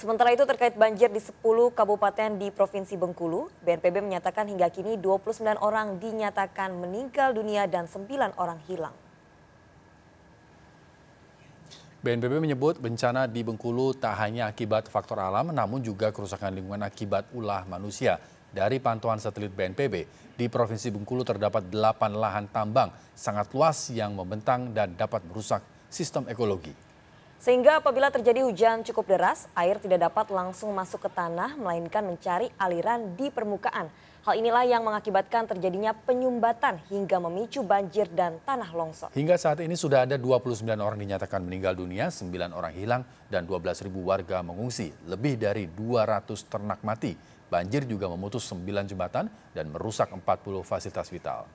Sementara itu terkait banjir di 10 kabupaten di Provinsi Bengkulu, BNPB menyatakan hingga kini 29 orang dinyatakan meninggal dunia dan 9 orang hilang. BNPB menyebut bencana di Bengkulu tak hanya akibat faktor alam, namun juga kerusakan lingkungan akibat ulah manusia. Dari pantauan satelit BNPB, di Provinsi Bengkulu terdapat delapan lahan tambang sangat luas yang membentang dan dapat merusak sistem ekologi. Sehingga apabila terjadi hujan cukup deras, air tidak dapat langsung masuk ke tanah, melainkan mencari aliran di permukaan. Hal inilah yang mengakibatkan terjadinya penyumbatan hingga memicu banjir dan tanah longsor. Hingga saat ini sudah ada 29 orang dinyatakan meninggal dunia, 9 orang hilang, dan 12 ribu warga mengungsi. Lebih dari 200 ternak mati. Banjir juga memutus 9 jembatan dan merusak 40 fasilitas vital.